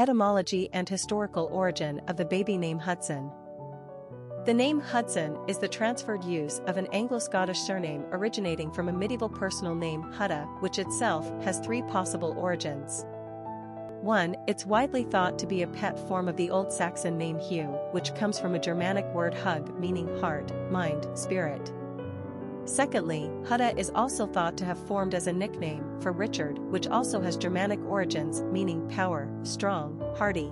Etymology and historical origin of the baby name Hudson. The name Hudson is the transferred use of an Anglo-Scottish surname originating from a medieval personal name Hudde, which itself has three possible origins. 1. It's widely thought to be a pet form of the Old Saxon name Hugh, which comes from a Germanic word hug meaning heart, mind, spirit. Secondly, Hudde is also thought to have formed as a nickname for Richard, which also has Germanic origins meaning power, strong, hardy.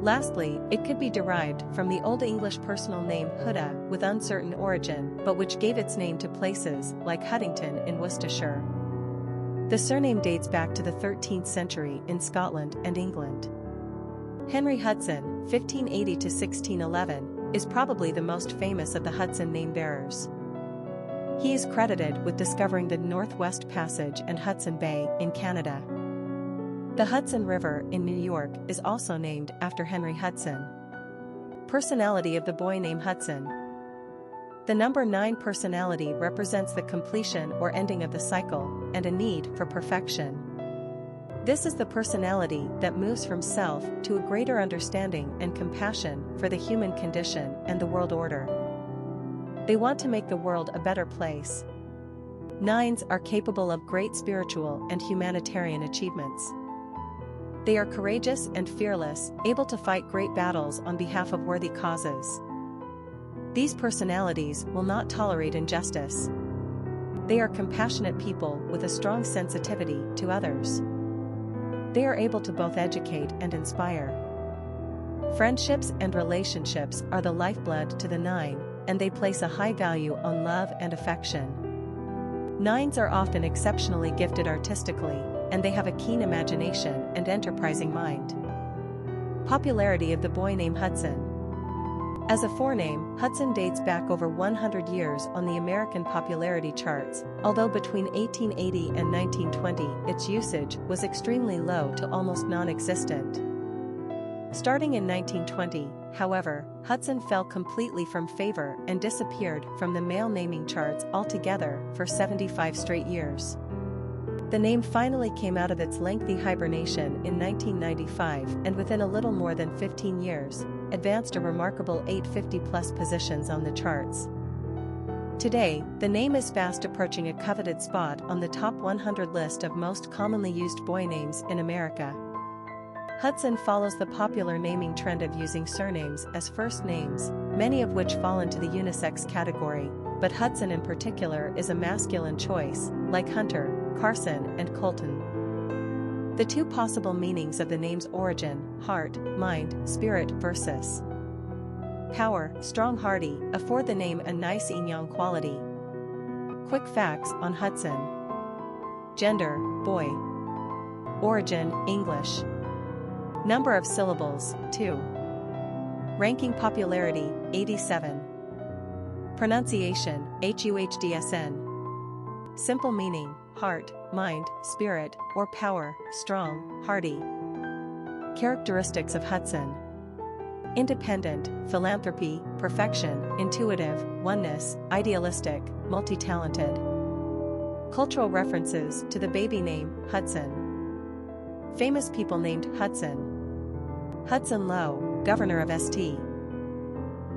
Lastly, it could be derived from the Old English personal name Hūda with uncertain origin, but which gave its name to places like Huddington in Worcestershire. The surname dates back to the 13th century in Scotland and England. Henry Hudson, 1580 to 1611, is probably the most famous of the Hudson name bearers. He is credited with discovering the Northwest Passage and Hudson Bay in Canada. The Hudson River in New York is also named after Henry Hudson. Personality of the boy named Hudson. The number 9 personality represents the completion or ending of the cycle and a need for perfection. This is the personality that moves from self to a greater understanding and compassion for the human condition and the world order. They want to make the world a better place. Nines are capable of great spiritual and humanitarian achievements. They are courageous and fearless, able to fight great battles on behalf of worthy causes. These personalities will not tolerate injustice. They are compassionate people with a strong sensitivity to others. They are able to both educate and inspire. Friendships and relationships are the lifeblood to the nine, and they place a high value on love and affection. Nines are often exceptionally gifted artistically, and they have a keen imagination and enterprising mind. Popularity of the boy named Hudson. As a forename, Hudson dates back over 100 years on the American popularity charts, although between 1880 and 1920 its usage was extremely low to almost non-existent. Starting in 1920, however, Hudson fell completely from favor and disappeared from the male naming charts altogether for 75 straight years. The name finally came out of its lengthy hibernation in 1995 and within a little more than 15 years, advanced a remarkable 850-plus positions on the charts. Today, the name is fast approaching a coveted spot on the top 100 list of most commonly used boy names in America. Hudson follows the popular naming trend of using surnames as first names, many of which fall into the unisex category, but Hudson in particular is a masculine choice, like Hunter, Carson, and Colton. The two possible meanings of the name's origin, heart, mind, spirit versus power, strong hardy, afford the name a nice yin-yang quality. Quick facts on Hudson. Gender, boy. Origin, English. Number of syllables, 2. Ranking popularity, 87. Pronunciation, HUHDSN. Simple meaning, heart, mind, spirit, or power, strong, hardy. Characteristics of Hudson Independent, philanthropy, perfection, intuitive, oneness, idealistic, multi talented. Cultural references to the baby name, Hudson. Famous people named Hudson. Hudson Lowe, governor of St.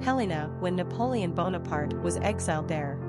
Helena when Napoleon Bonaparte was exiled there.